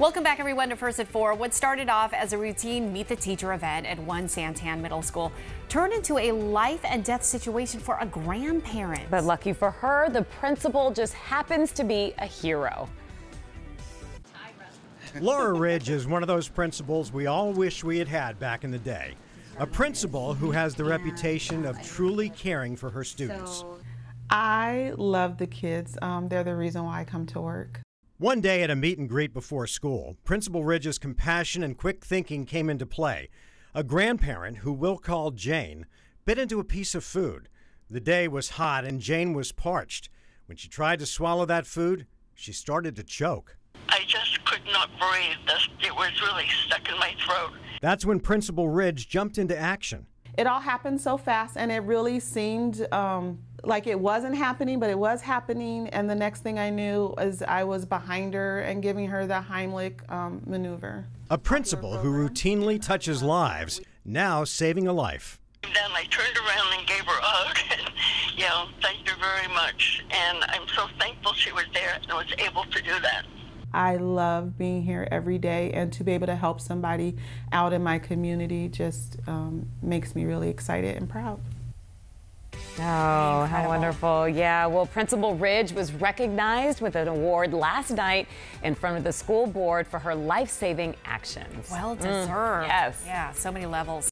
Welcome back, everyone, to First at 4. What started off as a routine Meet the Teacher event at one Santan Middle School turned into a life and death situation for a grandparent. But lucky for her, the principal just happens to be a hero. Laura Ridge is one of those principals we all wish we had had back in the day. A principal who has the reputation of truly caring for her students. I love the kids. Um, they're the reason why I come to work. One day at a meet and greet before school, Principal Ridge's compassion and quick thinking came into play. A grandparent, who we'll call Jane, bit into a piece of food. The day was hot and Jane was parched. When she tried to swallow that food, she started to choke. I just could not breathe. It was really stuck in my throat. That's when Principal Ridge jumped into action. It all happened so fast, and it really seemed um, like it wasn't happening, but it was happening. And the next thing I knew is I was behind her and giving her the Heimlich um, maneuver. A principal who routinely touches lives, now saving a life. Then I turned around and gave her a hug. And, you know, thank you very much. And I'm so thankful she was there and was able to do that. I love being here every day, and to be able to help somebody out in my community just um, makes me really excited and proud. Oh, how wonderful. Yeah, well, Principal Ridge was recognized with an award last night in front of the school board for her life saving actions. Well deserved. Mm, yes. Yeah, so many levels.